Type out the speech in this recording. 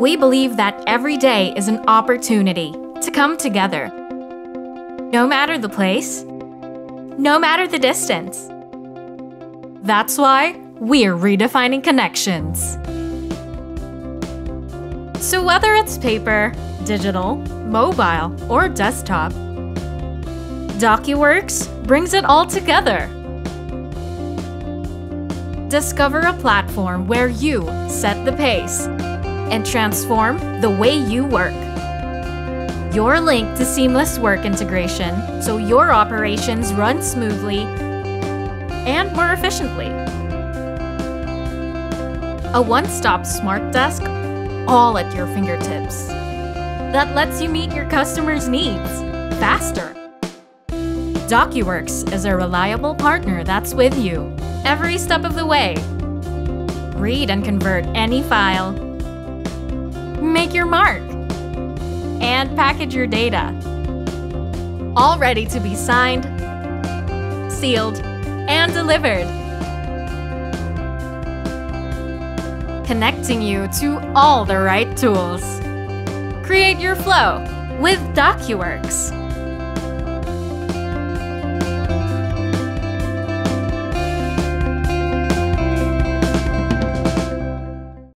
We believe that every day is an opportunity to come together. No matter the place, no matter the distance. That's why we're redefining connections. So, whether it's paper, digital, mobile, or desktop, DocuWorks brings it all together. Discover a platform where you set the pace and transform the way you work. Your link to seamless work integration so your operations run smoothly and more efficiently. A one stop smart desk all at your fingertips that lets you meet your customers' needs faster. DocuWorks is a reliable partner that's with you every step of the way. Read and convert any file, make your mark, and package your data. All ready to be signed, sealed, and delivered. Connecting you to all the right tools. Create your flow with DocuWorks.